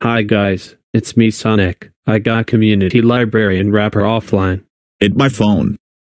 Hi guys, it's me Sonic. I got community librarian rapper offline. It my phone.